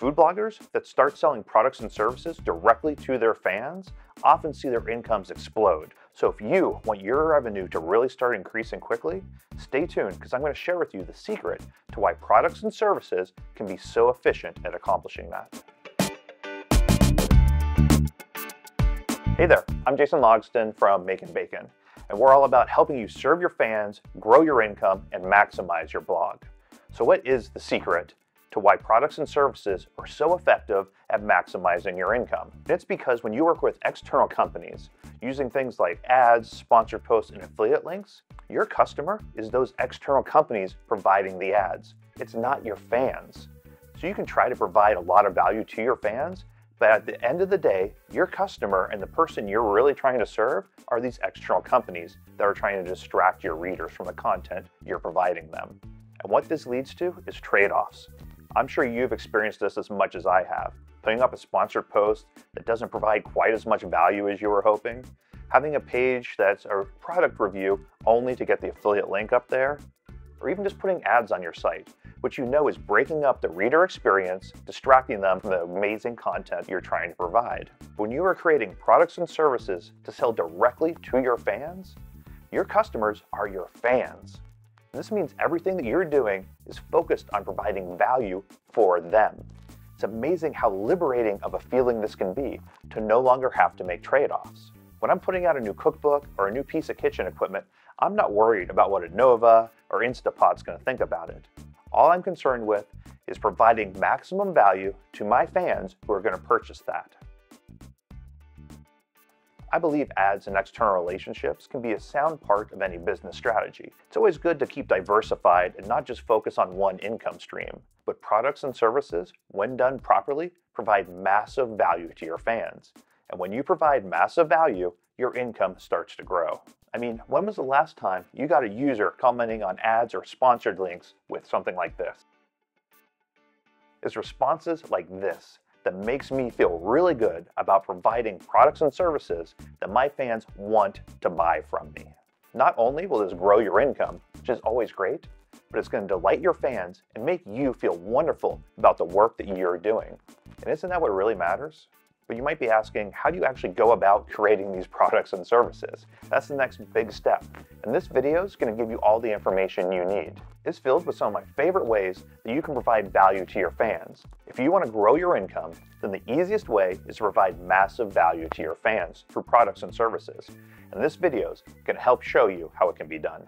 Food bloggers that start selling products and services directly to their fans often see their incomes explode. So if you want your revenue to really start increasing quickly, stay tuned because I'm going to share with you the secret to why products and services can be so efficient at accomplishing that. Hey there, I'm Jason Logsdon from Makin' Bacon, and we're all about helping you serve your fans, grow your income, and maximize your blog. So what is the secret to why products and services are so effective at maximizing your income. It's because when you work with external companies using things like ads, sponsored posts, and affiliate links, your customer is those external companies providing the ads. It's not your fans. So you can try to provide a lot of value to your fans, but at the end of the day, your customer and the person you're really trying to serve are these external companies that are trying to distract your readers from the content you're providing them. And what this leads to is trade offs. I'm sure you've experienced this as much as I have. Putting up a sponsored post that doesn't provide quite as much value as you were hoping, having a page that's a product review only to get the affiliate link up there, or even just putting ads on your site, which you know is breaking up the reader experience, distracting them from the amazing content you're trying to provide. When you are creating products and services to sell directly to your fans, your customers are your fans. This means everything that you're doing is focused on providing value for them. It's amazing how liberating of a feeling this can be to no longer have to make trade offs. When I'm putting out a new cookbook or a new piece of kitchen equipment, I'm not worried about what Anova or Instapot's going to think about it. All I'm concerned with is providing maximum value to my fans who are going to purchase that. I believe ads and external relationships can be a sound part of any business strategy. It's always good to keep diversified and not just focus on one income stream. But products and services, when done properly, provide massive value to your fans. And when you provide massive value, your income starts to grow. I mean, when was the last time you got a user commenting on ads or sponsored links with something like this? It's responses like this that makes me feel really good about providing products and services that my fans want to buy from me. Not only will this grow your income, which is always great, but it's going to delight your fans and make you feel wonderful about the work that you're doing. And isn't that what really matters? But you might be asking, how do you actually go about creating these products and services? That's the next big step. And this video is going to give you all the information you need. It's filled with some of my favorite ways that you can provide value to your fans. If you want to grow your income, then the easiest way is to provide massive value to your fans through products and services. And this video is going to help show you how it can be done.